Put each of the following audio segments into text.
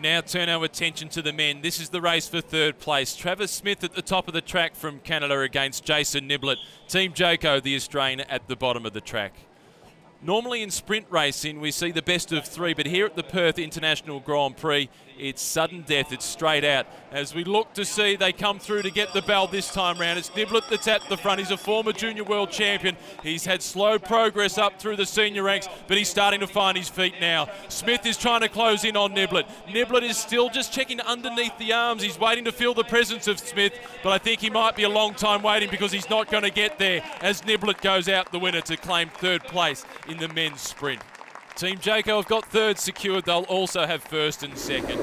now turn our attention to the men. This is the race for third place. Travis Smith at the top of the track from Canada against Jason Niblett. Team Jayco, the Australian, at the bottom of the track. Normally in sprint racing, we see the best of three, but here at the Perth International Grand Prix, it's sudden death. It's straight out. As we look to see they come through to get the bell this time round, it's Niblett that's at the front. He's a former junior world champion. He's had slow progress up through the senior ranks, but he's starting to find his feet now. Smith is trying to close in on Niblett. Niblett is still just checking underneath the arms. He's waiting to feel the presence of Smith, but I think he might be a long time waiting because he's not going to get there as Niblett goes out the winner to claim third place in the men's sprint. Team Jayco have got third secured. They'll also have first and second.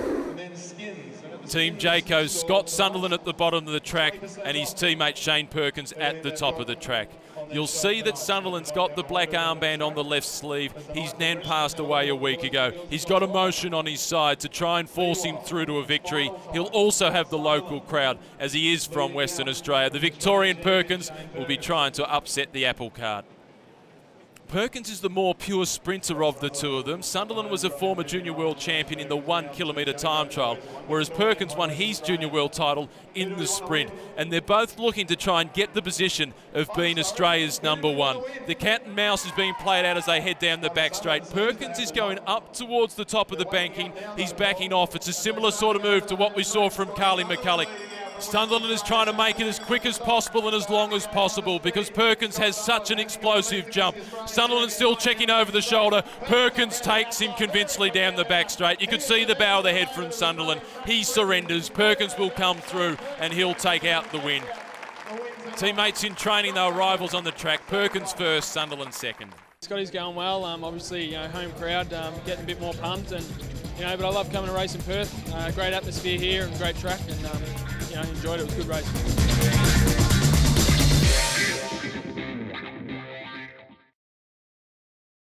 Team Jayco, Scott Sunderland at the bottom of the track and his teammate Shane Perkins at the top of the track. You'll see that Sunderland's got the black armband on the left sleeve. His nan passed away a week ago. He's got emotion on his side to try and force him through to a victory. He'll also have the local crowd as he is from Western Australia. The Victorian Perkins will be trying to upset the apple cart. Perkins is the more pure sprinter of the two of them. Sunderland was a former junior world champion in the one kilometre time trial, whereas Perkins won his junior world title in the sprint. And they're both looking to try and get the position of being Australia's number one. The cat and mouse is being played out as they head down the back straight. Perkins is going up towards the top of the banking. He's backing off. It's a similar sort of move to what we saw from Kaarle McCulloch. Sunderland is trying to make it as quick as possible and as long as possible because Perkins has such an explosive jump. Sunderland still checking over the shoulder. Perkins takes him convincingly down the back straight. You could see the bow of the head from Sunderland. He surrenders. Perkins will come through and he'll take out the win. Teammates in training, though, rivals on the track. Perkins first, Sunderland second. Scotty's going well. Um, obviously, you know, home crowd um, getting a bit more pumped, and you know, but I love coming to race in Perth. Uh, great atmosphere here and great track, and um, you know, enjoyed it. It was a good race.